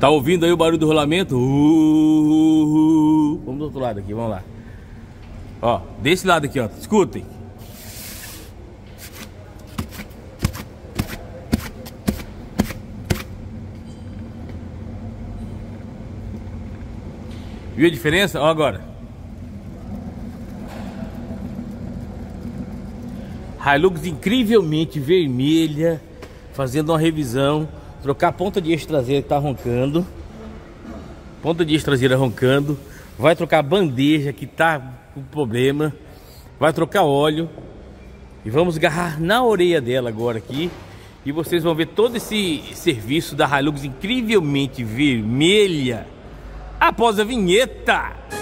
Tá ouvindo aí o barulho do rolamento? Uh, uh, uh. Vamos do outro lado aqui, vamos lá. Ó, desse lado aqui, ó. Escutem. Viu a diferença? Ó agora. Hilux incrivelmente vermelha, fazendo uma revisão, trocar a ponta de eixo traseiro que tá roncando, ponta de eixo traseira roncando, vai trocar a bandeja que tá com problema, vai trocar óleo. E vamos agarrar na orelha dela agora aqui. E vocês vão ver todo esse serviço da Hilux incrivelmente vermelha após a vinheta.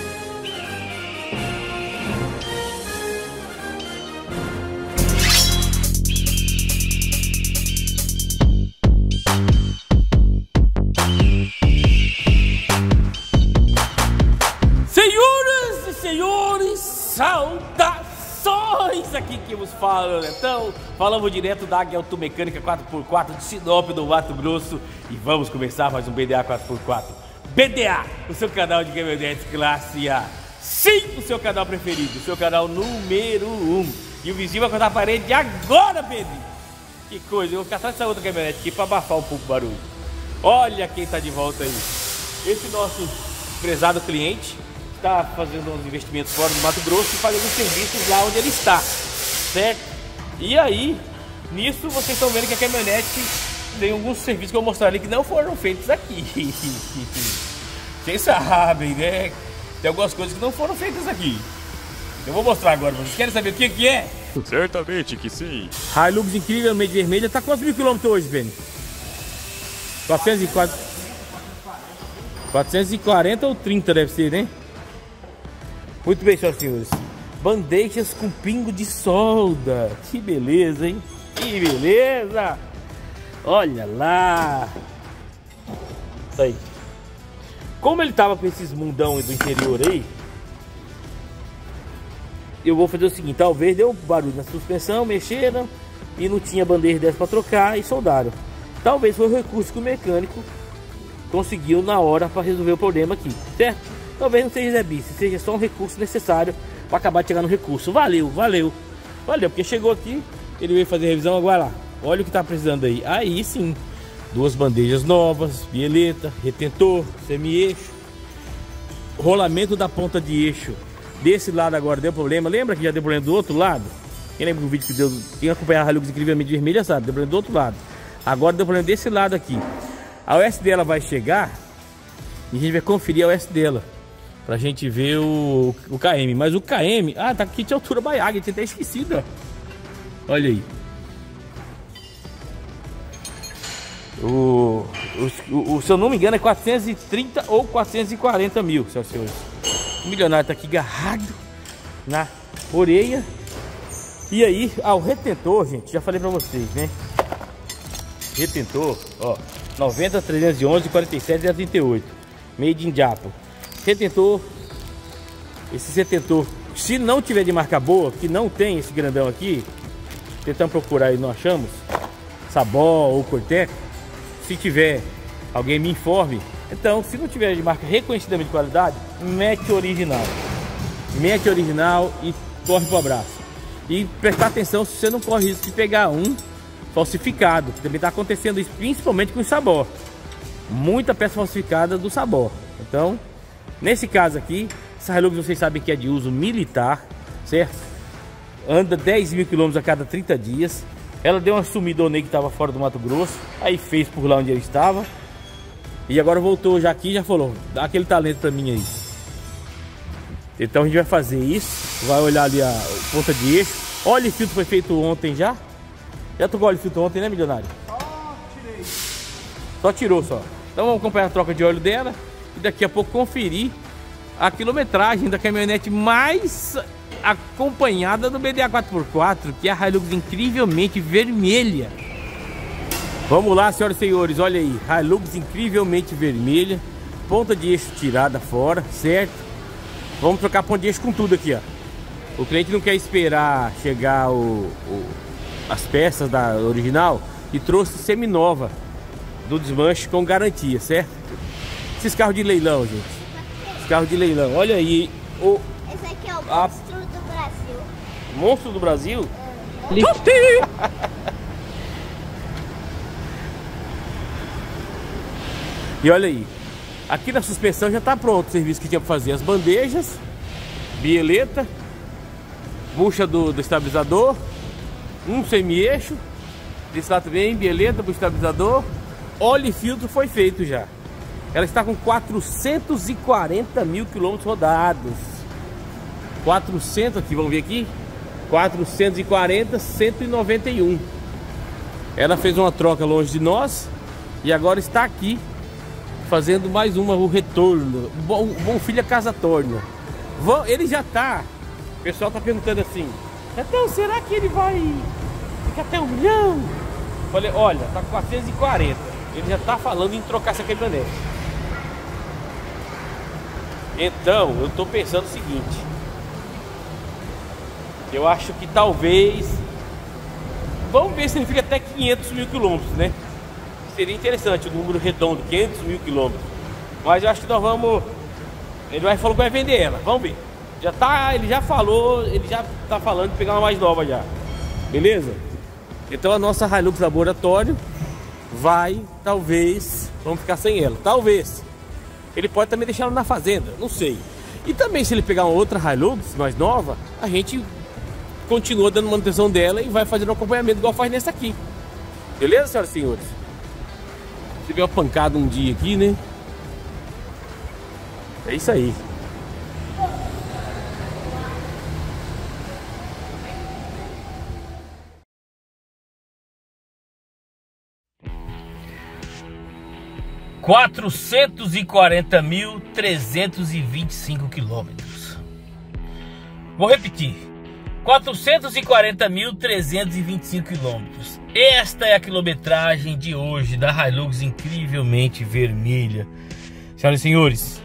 Falamos direto da Águia Automecânica 4x4 de Sinop do Mato Grosso e vamos começar mais um BDA 4x4. BDA, o seu canal de caminhonetes classe A. Sim, o seu canal preferido, o seu canal número 1. Um. E o vizinho vai cortar a parede agora, Pedro. Que coisa, eu vou ficar atrás dessa outra caminhonete aqui para abafar um pouco o barulho. Olha quem está de volta aí. Esse nosso prezado cliente está fazendo uns investimentos fora do Mato Grosso e fazendo serviços lá onde ele está, certo? E aí, nisso vocês estão vendo que a caminhonete tem alguns serviços que eu vou mostrar ali que não foram feitos aqui. Vocês sabem, né? Tem algumas coisas que não foram feitas aqui. Eu vou mostrar agora, vocês querem saber o que, que é? Certamente que sim. Hilux incrivelmente vermelha, tá quantos mil quilômetros hoje, Benny? 404. 440 ou 30 deve ser, né? Muito bem, senhoras e senhores. Bandejas com pingo de solda. Que beleza, hein? Que beleza! Olha lá! Isso aí. Como ele tava com esses mundão do interior aí, eu vou fazer o seguinte, talvez deu barulho na suspensão, mexeram e não tinha bandeja dessa para trocar e soldaram. Talvez foi o recurso que o mecânico conseguiu na hora para resolver o problema aqui, certo? Talvez não seja bice, seja só um recurso necessário para acabar de chegar no recurso. Valeu, valeu, valeu, porque chegou aqui, ele veio fazer revisão agora lá. Olha o que tá precisando aí. Aí sim, duas bandejas novas, bieleta, retentor, semi-eixo, rolamento da ponta de eixo. Desse lado agora deu problema. Lembra que já deu problema do outro lado? Quem lembra do vídeo que deu? Quem acompanhar a Hilux incrivelmente vermelha sabe, deu problema do outro lado. Agora deu problema desse lado aqui. A OS dela vai chegar e a gente vai conferir a OS dela. Pra gente ver o, o KM. Mas o KM, ah, tá aqui de altura Baiaga, tinha até esquecido, ó. Olha aí. O, o, o, se eu não me engano é 430 ou 440 mil, senhoras senhores. O milionário tá aqui agarrado na orelha. E aí, ah, o retentor, gente, já falei pra vocês, né? Retentor, ó, 90, 311, 47 e 38. Made in Japan. Retentor, esse retentor, se não tiver de marca boa, que não tem esse grandão aqui, tentamos procurar e não achamos, Sabó ou Cortex, se tiver, alguém me informe. Então, se não tiver de marca reconhecidamente de qualidade, mete original. Mete original e corre pro abraço. E prestar atenção se você não corre risco de pegar um falsificado. Também está acontecendo isso principalmente com o sabor. Muita peça falsificada do sabor. Então, nesse caso aqui, essa Hilux vocês sabem que é de uso militar, certo? Anda 10 mil quilômetros a cada 30 dias. Ela deu uma sumida que estava fora do Mato Grosso. Aí fez por lá onde ele estava. E agora voltou já aqui e já falou, dá aquele talento para mim aí. Então a gente vai fazer isso. Vai olhar ali a ponta de eixo. Óleo e filtro foi feito ontem já. Já tocou óleo e filtro ontem, né, milionário? Só tirei. Só tirou só. Então vamos acompanhar a troca de óleo dela. E daqui a pouco conferir a quilometragem da caminhonete mais acompanhada do BDA 4x4, que é a Hilux incrivelmente vermelha. Vamos lá, senhoras e senhores, olha aí, Hilux incrivelmente vermelha, ponta de eixo tirada fora, certo? Vamos trocar ponta de eixo com tudo aqui, ó. O cliente não quer esperar chegar o, o, as peças da original e trouxe semi-nova do desmanche com garantia, certo? Esses carros de leilão, gente. Esses carros de leilão. Olha aí. O Esse aqui é o A- monstro do Brasil. monstro do Brasil. E olha aí. Aqui na suspensão já está pronto o serviço que tinha para fazer. As bandejas, bieleta, bucha do, do estabilizador, um semi-eixo. Desse lá também, bieleta do estabilizador. Óleo e filtro foi feito já. Ela está com 440 mil quilômetros rodados. 400 aqui, vamos ver aqui. 440, 191. Ela fez uma troca longe de nós e agora está aqui fazendo mais uma, o retorno. Bom, bom filho a casa torna. Ele já tá. O pessoal tá perguntando assim: então será que ele vai ficar até um milhão? Falei: olha, tá com 440. Ele já tá falando em trocar essa caminhonete. Então, eu tô pensando o seguinte. Eu acho que talvez. Vamos ver se ele fica até 500 mil quilômetros, né? Seria interessante o número redondo, 500 mil quilômetros. Mas eu acho que nós vamos. Ele vai falou que vai vender ela. Vamos ver. Já tá, ele já falou, ele já tá falando de pegar uma mais nova já. Beleza? Então a nossa Hilux Laboratório vai, talvez, vamos ficar sem ela. Talvez. Ele pode também deixar ela na fazenda, não sei. E também se ele pegar uma outra Hilux mais nova, a gente continua dando manutenção dela e vai fazendo acompanhamento igual faz nessa aqui. Beleza, senhoras e senhores? Se tiver uma pancada um dia aqui, né? É isso aí. 440.325 quilômetros. Vou repetir. 440.325 quilômetros. Esta é a quilometragem de hoje da Hilux incrivelmente vermelha. Senhoras e senhores,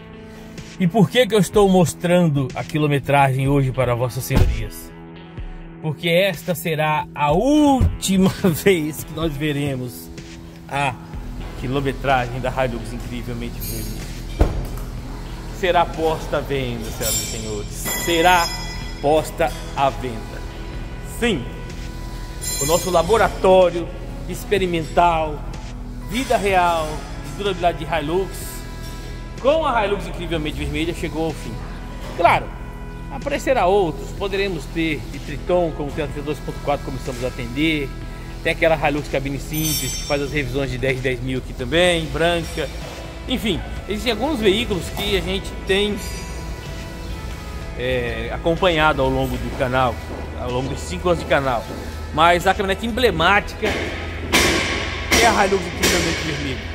e por que que eu estou mostrando a quilometragem hoje para vossas senhorias? Porque esta será a última vez que nós veremos a quilometragem da Hilux incrivelmente vermelha. Será posta à venda, senhoras e senhores. Será posta à venda. Sim, o nosso laboratório experimental, vida real, de durabilidade de Hilux, com a Hilux incrivelmente vermelha, chegou ao fim. Claro, aparecerá outros, poderemos ter de Triton, como tem a 2.4, começamos a atender. Tem aquela Hilux cabine simples, que faz as revisões de 10 10 mil aqui também, branca. Enfim, existem alguns veículos que a gente tem é, acompanhado ao longo do canal, ao longo dos 5 anos de canal. Mas a caminhonete emblemática é a Hilux incrivelmente vermelha.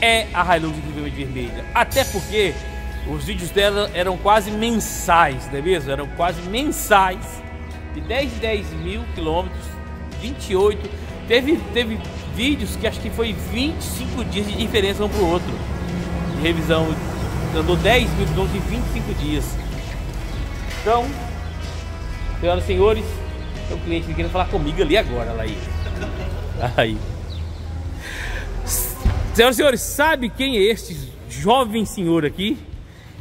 É a Hilux incrivelmente vermelha. Até porque os vídeos dela eram quase mensais, não é mesmo? Eram quase mensais. De 10 em 10 mil quilômetros, 28. Teve, teve vídeos que acho que foi 25 dias de diferença um para o outro. De revisão. Andou 10 mil quilômetros em 25 dias. Então, senhoras e senhores, tem um cliente querendo falar comigo ali agora, aí. Aí. Senhoras e senhores, sabe quem é este jovem senhor aqui?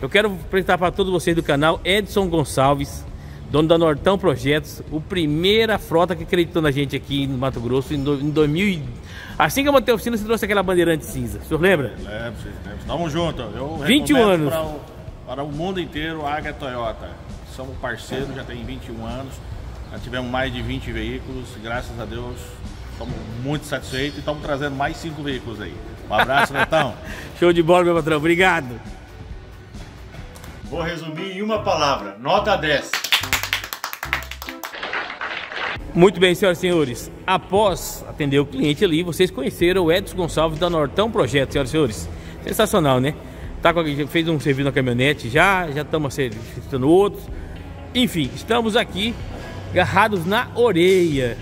Eu quero apresentar para todos vocês do canal Edson Gonçalves, dono da Nortão Projetos, o primeira frota que acreditou na gente aqui no Mato Grosso em, do, em 2000. e- Assim que eu montei a oficina, você trouxe aquela bandeirante cinza. O senhor lembra? É, vocês lembram. Tamo junto. Eu 21 recomendo anos. Para o, para o mundo inteiro, a Águia Toyota. Somos parceiros, já tem 21 anos. Já tivemos mais de 20 veículos. Graças a Deus, estamos muito satisfeitos e estamos trazendo mais 5 veículos aí. Um abraço, Netão. Show de bola, meu patrão. Obrigado. Vou resumir em uma palavra: nota 10. Muito bem, senhoras e senhores. Após atender o cliente ali, vocês conheceram o Edson Gonçalves da Nortão Projeto, senhoras e senhores. Sensacional, né? Tá com, fez um serviço na caminhonete já, já estamos acertando outros. Enfim, estamos aqui agarrados na orelha.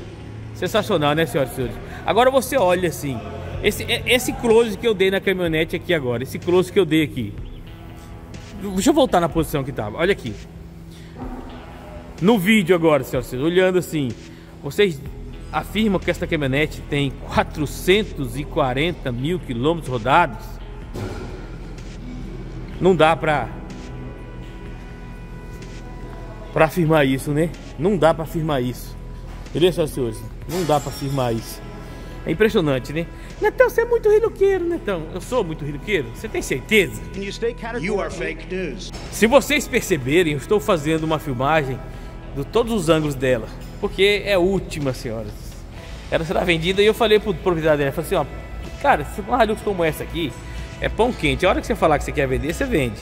Sensacional, né, senhoras e senhores? Agora você olha assim, esse, esse close que eu dei na caminhonete aqui agora, esse close que eu dei aqui. Deixa eu voltar na posição que tava. Olha aqui. No vídeo agora, senhoras e senhores, olhando assim, vocês afirmam que esta caminhonete tem 440 mil quilômetros rodados? não dá pra para afirmar isso, né? Não dá para afirmar isso. Beleza, senhoras e senhores? Não dá para afirmar isso. É impressionante, né? Netão, você é muito riluqueiro, Netão. Eu sou muito riluqueiro? Você tem certeza? You are fake news. Se vocês perceberem, eu estou fazendo uma filmagem de todos os ângulos dela. Porque é última, senhoras. Ela será vendida e eu falei pro proprietário dela, falei assim, ó, cara, uma Hilux como essa aqui, é pão quente. A hora que você falar que você quer vender, você vende.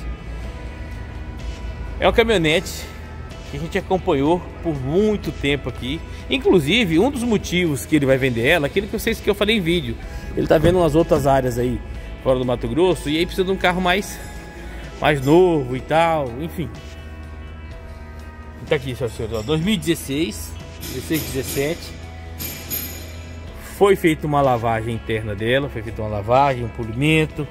É uma caminhonete que a gente acompanhou por muito tempo aqui. Inclusive, um dos motivos que ele vai vender ela, aquele que eu sei que eu falei em vídeo. Ele tá vendo umas outras áreas aí fora do Mato Grosso e aí precisa de um carro mais mais novo e tal, enfim. Tá aqui, senhoras e senhores, ó, 2016, 16, 17. Foi feita uma lavagem interna dela, foi feita uma lavagem, um polimento.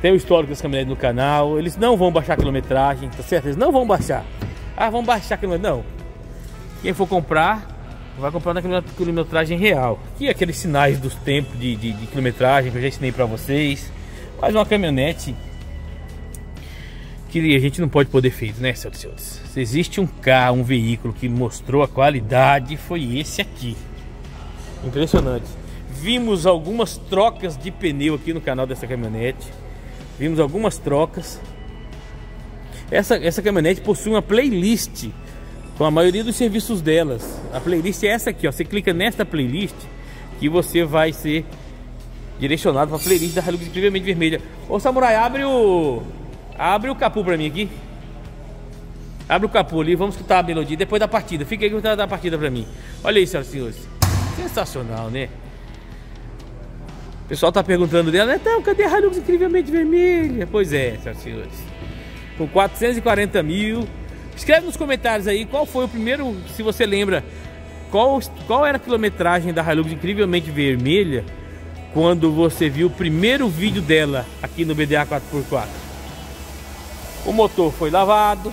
Tem o histórico das caminhonetes no canal. Eles não vão baixar a quilometragem, tá certo? Eles não vão baixar. Ah, vão baixar a quilometragem. Não. Quem for comprar, vai comprar na quilometragem real. E aqueles sinais dos tempos de, de, de quilometragem que eu já ensinei pra vocês. Mas uma caminhonete que a gente não pode poder feito, né, senhoras e senhores? Se existe um carro, um veículo que mostrou a qualidade, foi esse aqui. Impressionante. Vimos algumas trocas de pneu aqui no canal dessa caminhonete. Vimos algumas trocas. Essa, essa caminhonete possui uma playlist com a maioria dos serviços delas. A playlist é essa aqui, ó. Você clica nesta playlist que você vai ser direcionado para a playlist da Hilux incrivelmente vermelha. Ô Samurai, abre o abre o capô para mim aqui. Abre o capô ali, vamos escutar a melodia depois da partida. Fica aí que eu vou dar a partida para mim. Olha aí, senhoras e senhores. Sensacional, né? O pessoal tá perguntando dela, então, cadê a Hilux incrivelmente vermelha? Pois é, senhoras e senhores. Com 440 mil. Escreve nos comentários aí qual foi o primeiro, se você lembra, qual, qual era a quilometragem da Hilux incrivelmente vermelha quando você viu o primeiro vídeo dela aqui no BDA 4x4. O motor foi lavado.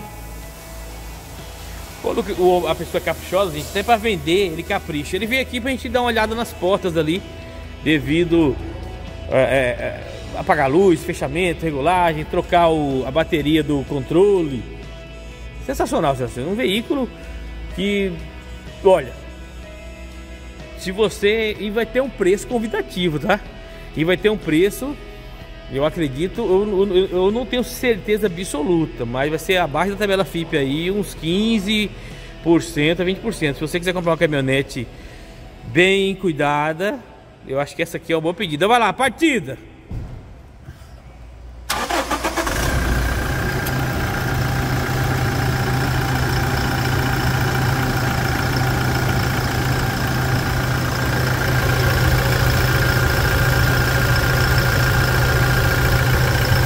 Quando a pessoa é caprichosa, a gente tem para vender, ele capricha. Ele veio aqui pra gente dar uma olhada nas portas ali, devido é, é, apagar a luz, fechamento, regulagem, trocar o, a bateria do controle. Sensacional, sensacional. Um veículo que, olha, se você. E vai ter um preço convidativo, tá? E vai ter um preço, eu acredito, eu, eu, eu não tenho certeza absoluta, mas vai ser abaixo da tabela FIP aí, uns 15% a 20%. Se você quiser comprar uma caminhonete bem cuidada, eu acho que essa aqui é uma boa pedida. Vai lá, partida!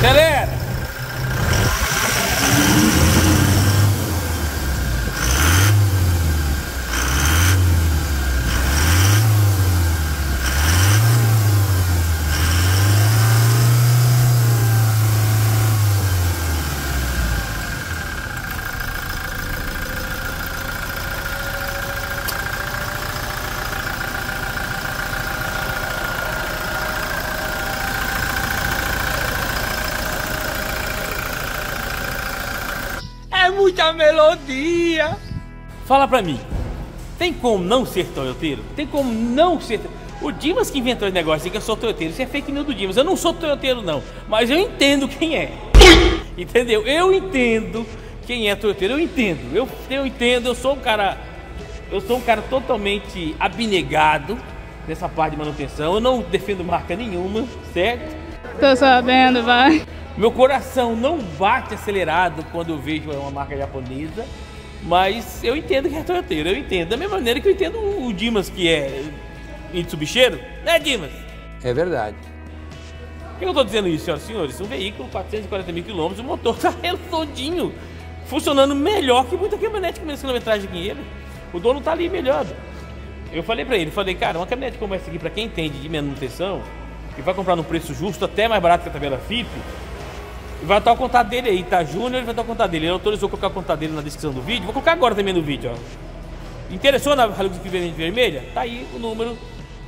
Dele! Melodia. Fala pra mim, tem como não ser toyoteiro? Tem como não ser... O Dimas que inventou esse negócio de que eu sou toyoteiro, isso é fake news do Dimas. Eu não sou toyoteiro não, mas eu entendo quem é. Entendeu? Eu entendo quem é toyoteiro, eu entendo. Eu, eu entendo, eu sou um cara... Eu sou um cara totalmente abnegado nessa parte de manutenção. Eu não defendo marca nenhuma, certo? Tô sabendo, vai. Meu coração não bate acelerado quando eu vejo uma marca japonesa, mas eu entendo que é toyoteiro, eu entendo. Da mesma maneira que eu entendo o Dimas, que é Mitsubicheiro, né Dimas? É verdade. Por que eu tô dizendo isso, senhoras e senhores? Um veículo, 440 mil quilômetros, o motor tá redondinho, funcionando melhor que muita caminhonete com menos quilometragem que ele. O dono tá ali melhor. Eu falei pra ele, falei, cara, uma caminhonete como essa aqui, pra quem entende de manutenção, e vai comprar no preço justo, até mais barato que a tabela FIP, vai estar o contato dele aí, tá? Júnior, vai estar o contato dele. Ele autorizou colocar o contato dele na descrição do vídeo. Vou colocar agora também no vídeo, ó. Interessou na Hilux Vermelha? Tá aí o número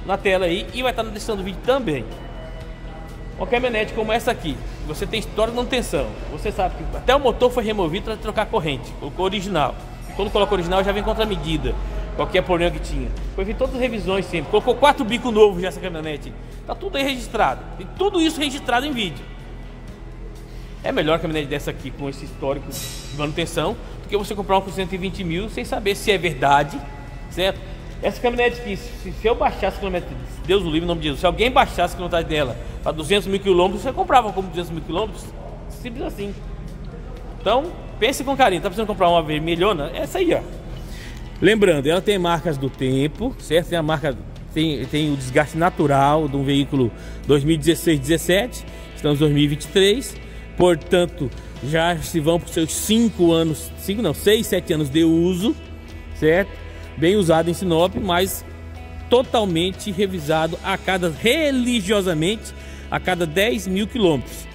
na tela aí e vai estar na descrição do vídeo também. Uma caminhonete como essa aqui, você tem história de manutenção. Você sabe que até o motor foi removido para trocar corrente, colocou original. Quando coloca original já vem contra medida, qualquer problema que tinha. Foi feito todas as revisões sempre. Colocou quatro bicos novos já essa caminhonete. Tá tudo aí registrado. Tem tudo isso registrado em vídeo. É melhor a caminhonete dessa aqui com esse histórico de manutenção do que você comprar uma com 120 mil sem saber se é verdade, certo? Essa caminhonete aqui, se, se eu baixasse a Deus o livre, nome se alguém baixasse a quilometragem dela para 200 mil quilômetros, você comprava como 200 mil quilômetros? Simples assim. Então, pense com carinho, tá precisando comprar uma vermelhona? Essa aí, ó. Lembrando, ela tem marcas do tempo, certo? Tem a marca, tem, tem o desgaste natural de um veículo 2016-17, estamos em 2023, portanto, já se vão para os seus 5 anos, 5 não, 6, 7 anos de uso, certo? Bem usado em Sinop, mas totalmente revisado a cada, religiosamente, a cada 10 mil quilômetros.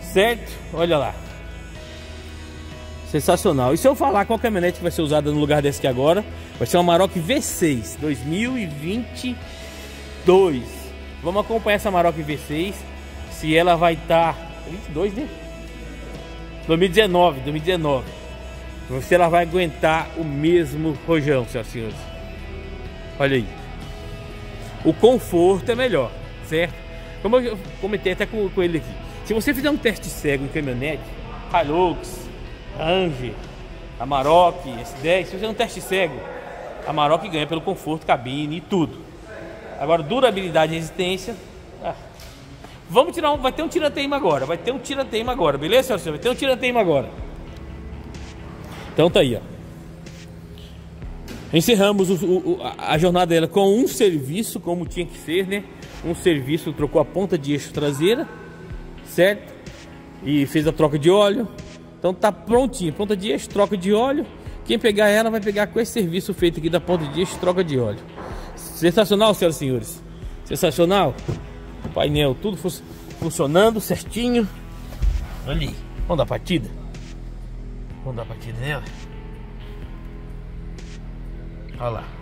Certo? Olha lá. Sensacional. E se eu falar qual caminhonete vai ser usada no lugar desse aqui agora, vai ser uma Maroc V6 2022. Vamos acompanhar essa Maroc V6, se ela vai estar tá... 22, né? 2019, 2019. Se ela vai aguentar o mesmo rojão, senhoras e senhores. Olha aí. O conforto é melhor, certo? Como eu comentei até com, com ele aqui. Se você fizer um teste cego em caminhonete, Hilux, Ranger, Amarok, S10, se você fizer um teste cego, Amarok ganha pelo conforto, cabine e tudo. Agora, durabilidade e resistência. Vamos tirar um. Vai ter um tirateima agora. Vai ter um tirateima agora, beleza, senhor? Vai ter um tirateima agora. Então tá aí, ó. Encerramos o, o, a jornada dela com um serviço, como tinha que ser, né? Um serviço, trocou a ponta de eixo traseira, certo? E fez a troca de óleo. Então tá prontinho, ponta de eixo, troca de óleo. Quem pegar ela vai pegar com esse serviço feito aqui da ponta de eixo, troca de óleo. Sensacional, senhoras e senhores. Sensacional. Painel tudo fu funcionando certinho. Ali, vamos dar partida. Vamos dar partida nela. Olha lá.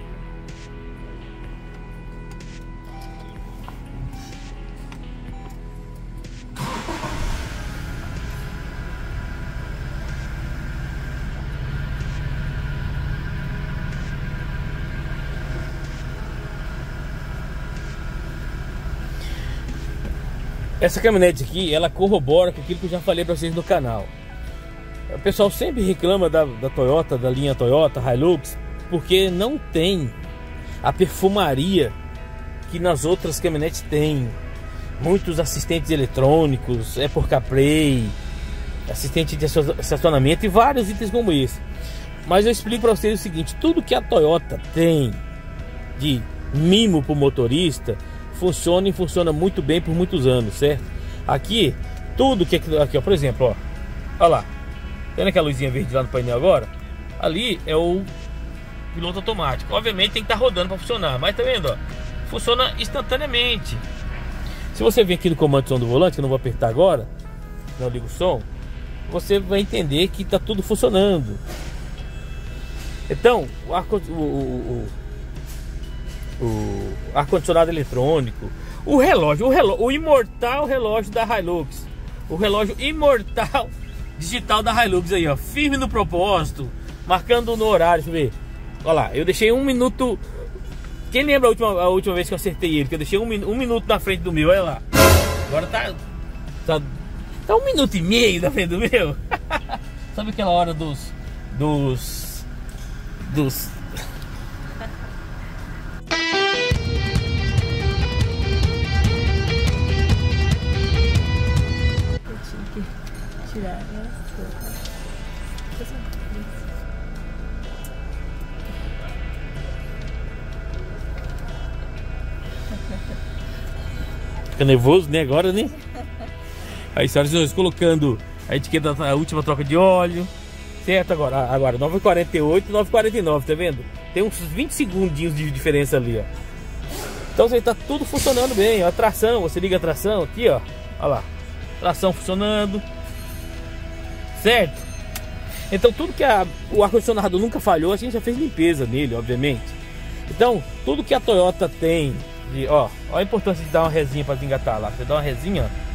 Essa caminhonete aqui, ela corrobora com aquilo que eu já falei para vocês no canal. O pessoal sempre reclama da, da Toyota, da linha Toyota, Hilux, porque não tem a perfumaria que nas outras caminhonetes tem. Muitos assistentes eletrônicos, é por CarPlay, assistente de estacionamento e vários itens como esse. Mas eu explico para vocês o seguinte: tudo que a Toyota tem de mimo para o motorista, funciona e funciona muito bem por muitos anos, certo? Aqui, tudo que aqui, ó, por exemplo, ó, olha lá, tendo aquela luzinha verde lá no painel agora, ali é o piloto automático. Obviamente tem que estar tá rodando para funcionar, mas tá vendo, ó, funciona instantaneamente. Se você vir aqui no comando som do volante, que eu não vou apertar agora, não ligo o som, você vai entender que está tudo funcionando. Então, o, o, o, o ar-condicionado eletrônico, o relógio, o relógio, o imortal relógio da Hilux, o relógio imortal digital da Hilux aí, ó, firme no propósito, marcando no horário, deixa eu ver. Olha lá, eu deixei um minuto. Quem lembra a última, a última vez que eu acertei ele? Que eu deixei um, um minuto na frente do meu, olha lá. Agora tá. Tá, tá um minuto e meio na frente do meu. Sabe aquela hora dos. Dos. Dos Fica nervoso, né? Agora, né? Aí, senhoras e senhores, colocando a etiqueta da última troca de óleo. Certo? Agora, agora 9,48 9,49, tá vendo? Tem uns 20 segundinhos de diferença ali, ó. Então, você tá tudo funcionando bem. A tração, você liga a tração aqui, ó. Olha lá. Tração funcionando certo? Então tudo que a, o ar-condicionado nunca falhou, a gente já fez limpeza nele, obviamente. Então, tudo que a Toyota tem de, ó, ó a importância de dar uma resinha para desengatar lá. Você dá uma resinha, ó.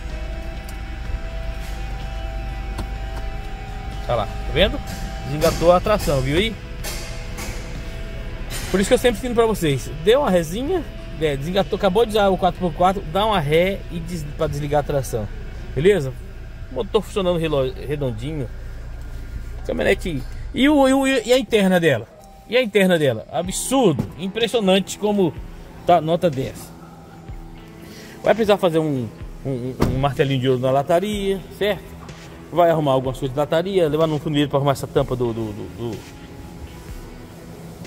Olha lá, tá vendo? Desengatou a tração, viu aí? Por isso que eu sempre ensino pra vocês. Deu uma resinha, é, desengatou, acabou de usar o 4x4, dá uma ré e des, pra desligar a tração. Beleza? Motor funcionando redondinho. Caminhonete. E, o, e, o- e a interna dela? E a interna dela? Absurdo, impressionante como tá nota 10. Vai precisar fazer um, um, um martelinho de ouro na lataria, certo? Vai arrumar algumas coisas de lataria, levar num funil para arrumar essa tampa do, do, do, do-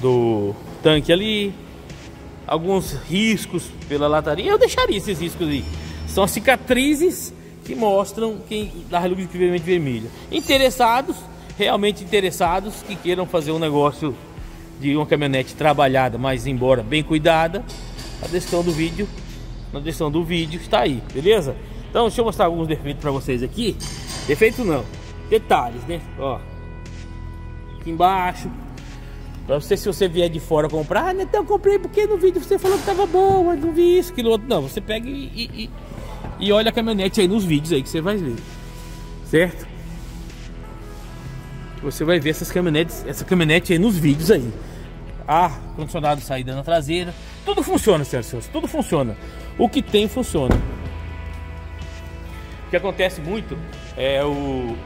do tanque ali. Alguns riscos pela lataria, eu deixaria esses riscos aí. São cicatrizes que mostram quem da Hilux incrivelmente vermelha. Interessados, realmente interessados, que queiram fazer um negócio de uma caminhonete trabalhada, mas embora bem cuidada, a descrição do vídeo, na descrição do vídeo está aí, beleza? Então deixa eu mostrar alguns defeitos para vocês aqui. Defeito não, detalhes, né? Ó, aqui embaixo. Pra você, se você vier de fora comprar, ah, então eu comprei porque no vídeo você falou que tava boa, não vi isso, aquilo outro. Não, você pega e, e- e olha a caminhonete aí nos vídeos aí que você vai ver. Certo? Você vai ver essas caminhonetes, essa caminhonete aí nos vídeos aí. Ar, condicionado saída na traseira. Tudo funciona, senhoras e senhores. Tudo funciona. O que tem funciona. O que acontece muito é o, o,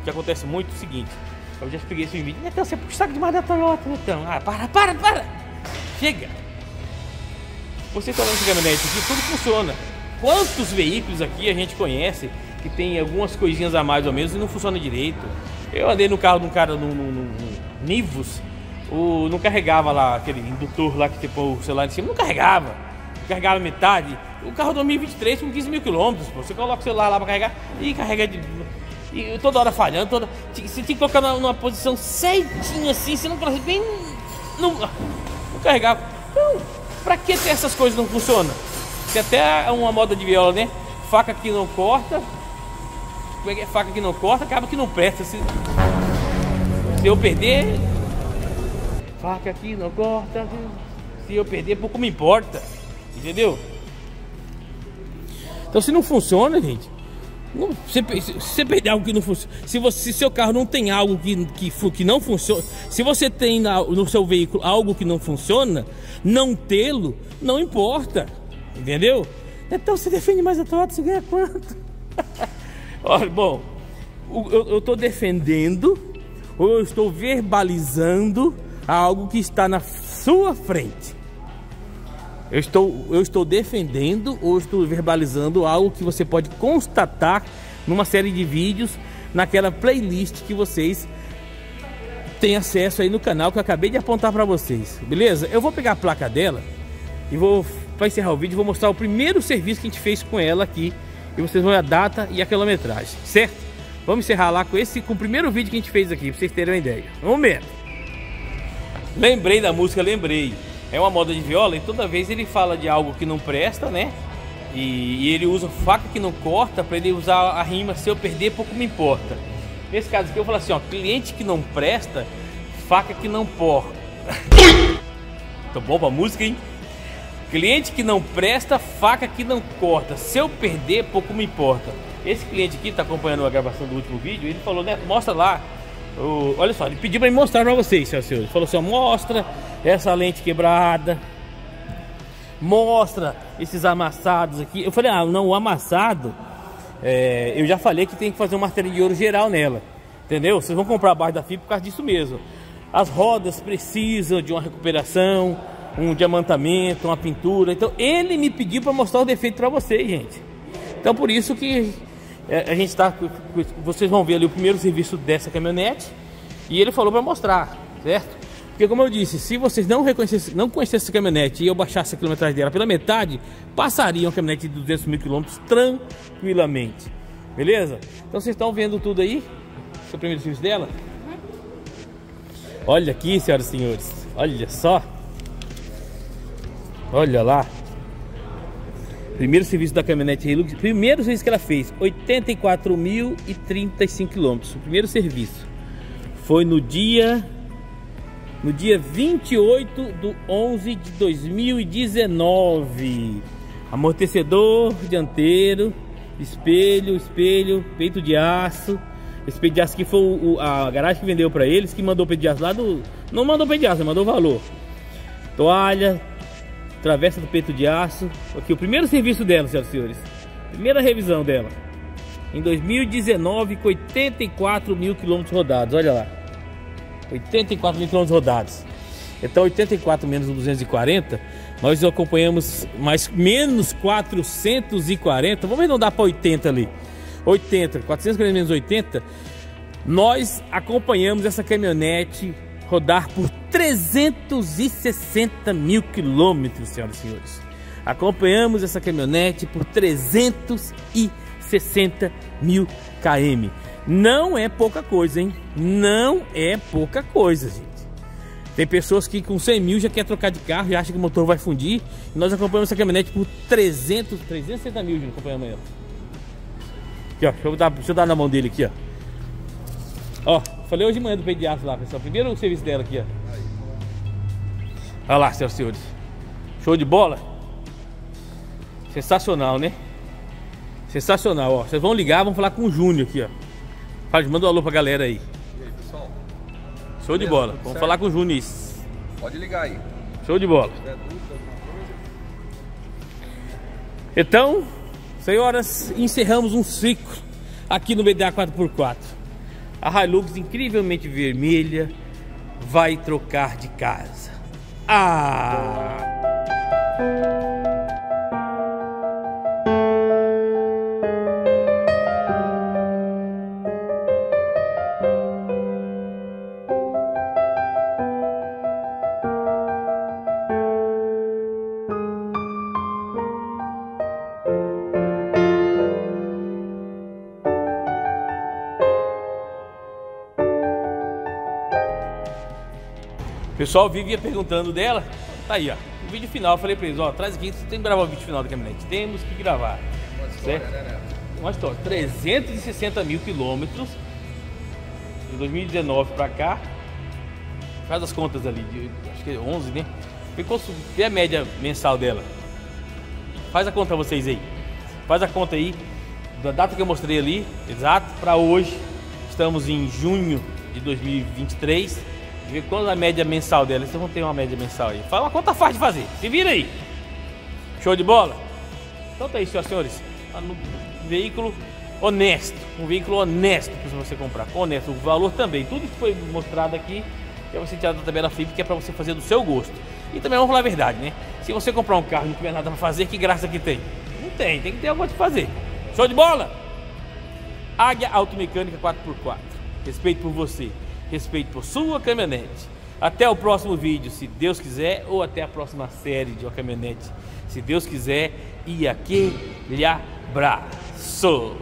o que acontece muito é o seguinte. Eu já peguei esse vídeo. Netão, você puxa o saco demais da Toyota, Netão. Ah, para, para, para! Chega! Você está olhando essa caminhonete aqui, tudo funciona. Quantos veículos aqui a gente conhece que tem algumas coisinhas a mais ou menos e não funciona direito? Eu andei no carro de um cara no, no, no- no Nivus, o, não carregava lá aquele indutor lá que põe o celular em cima, não carregava. Não carregava metade. O carro 2023 com 15 mil quilômetros. Você coloca o celular lá para carregar e carrega de. E toda hora falhando, toda. Você tinha que colocar numa, posição certinha assim, você não coloca bem. Não, não carregava. Então, pra que ter essas coisas não funcionam? Tem até uma moda de viola, né? Faca que não corta. Como é que é? Faca que não corta, acaba que não presta. Se, se eu perder. Faca que não corta. Se eu perder, pouco me importa. Entendeu? Então se não funciona, gente. não- se, se você perder algo que não funciona. Se, você, se seu carro não tem algo que, que, que não funciona. Se você tem na- no seu veículo algo que não funciona, não tê-lo, não importa. Entendeu? Então você defende mais a Toyota, você ganha quanto? Olha, bom, eu estou defendendo ou eu estou verbalizando algo que está na sua frente. Eu estou, eu estou defendendo ou estou verbalizando algo que você pode constatar numa série de vídeos, naquela playlist que vocês têm acesso aí no canal que eu acabei de apontar para vocês, beleza? Eu vou pegar a placa dela e vou, para encerrar o vídeo, vou mostrar o primeiro serviço que a gente fez com ela aqui e vocês vão ver a data e a quilometragem, certo? Vamos encerrar lá com esse, com o primeiro vídeo que a gente fez aqui, para vocês terem uma ideia. Um momento. Lembrei da música, lembrei. É uma moda de viola e toda vez ele fala de algo que não presta, né? E, e ele usa faca que não corta para ele usar a rima se eu perder pouco me importa. Nesse caso aqui eu falo assim, ó, cliente que não presta, faca que não porra. Tô bom pra música, hein? Cliente que não presta, faca que não corta. Se eu perder, pouco me importa. Esse cliente aqui tá acompanhando a gravação do último vídeo, ele falou, né, mostra lá olha só, ele pediu para mostrar para vocês, senhoras e senhores. Ele falou assim: ó, mostra essa lente quebrada, mostra esses amassados aqui. Eu falei: ah, não, o amassado, é, eu já falei que tem que fazer um martelinho de ouro geral nela, entendeu? Vocês vão comprar abaixo da FIP por causa disso mesmo. As rodas precisam de uma recuperação, um diamantamento, uma pintura. Então, ele me pediu para mostrar o defeito para vocês, gente. Então, por isso que a gente está. Vocês vão ver ali o primeiro serviço dessa caminhonete. E ele falou para mostrar, certo? Porque, como eu disse, se vocês não reconhecessem, não conhecessem essa caminhonete e eu baixasse a quilometragem dela pela metade, passaria uma caminhonete de 200 mil quilômetros tranquilamente. Beleza? Então, vocês estão vendo tudo aí? É o primeiro serviço dela? Olha aqui, senhoras e senhores. Olha só. Olha lá. Primeiro serviço da caminhonete Hilux, primeiro serviço que ela fez, 84.035 quilômetros. O primeiro serviço foi no dia no dia 28 de 11 de 2019. Amortecedor dianteiro, espelho, espelho, peito de aço. Esse peito de aço que foi o, a garagem que vendeu para eles, que mandou o peito de aço lá do... Não mandou peito de aço, mandou valor. Toalha, travessa do peito de aço. Aqui o primeiro serviço dela, senhoras e senhores. Primeira revisão dela. Em 2019, com 84 mil quilômetros rodados. Olha lá. 84 mil quilômetros rodados. Então 84 menos 240, nós acompanhamos mais menos 440. Vamos arredondar para 80 ali. 80, 440 menos 80. Nós acompanhamos essa caminhonete rodar por 360 mil quilômetros, senhoras e senhores. Acompanhamos essa caminhonete por 360 mil km. Não é pouca coisa, hein? Não é pouca coisa, gente. Tem pessoas que com 100 mil já quer trocar de carro e acha que o motor vai fundir. Nós acompanhamos essa caminhonete por 300, 360 mil, gente, acompanhamos ela. Aqui, ó. Deixa eu, dar, deixa eu dar na mão dele aqui, ó. Ó, falei hoje de manhã do pediatra lá, pessoal. Primeiro serviço dela aqui, ó. Olha lá, senhoras e senhores. Show de bola? Sensacional, né? Sensacional, ó. Vocês vão ligar, vão falar com o Júnior aqui, ó. Faz, manda um alô pra galera aí. E aí, pessoal? Show de Beleza, bola. tudo Vamos certo? falar com o Júnior. Pode ligar aí. Show de bola. Então, senhoras, encerramos um ciclo aqui no BDA 4x4. A Hilux incrivelmente vermelha vai trocar de casa. Ah! Pessoal vivia perguntando dela. Tá aí, ó. O vídeo final, eu falei pra eles, ó, traz aqui, você tem que gravar o vídeo final da caminhonete. Temos que gravar. Uma história, né? Uma história. 360 mil quilômetros. De 2019 pra cá. Faz as contas ali, de, acho que é 11, né? Ficou, vê a média mensal dela. Faz a conta vocês aí. Faz a conta aí da data que eu mostrei ali, exato, para hoje. Estamos em junho de 2023. Vê qual a média mensal dela. Vocês vão ter uma média mensal aí. Fala conta fácil de fazer. Se vira aí. Show de bola? Então tá aí, senhoras e senhores. Tá no veículo honesto. Um veículo honesto para você comprar. Honesto. O valor também. Tudo que foi mostrado aqui é você tirar da tabela Flip, que é para você fazer do seu gosto. E também vamos falar a verdade, né? Se você comprar um carro e não tiver nada para fazer, que graça que tem? Não tem, tem que ter algo para fazer. Show de bola? Águia Automecânica 4x4. Respeito por você, respeito por sua caminhonete. Até o próximo vídeo, se Deus quiser, ou até a próxima série de uma caminhonete, se Deus quiser. E aquele abraço.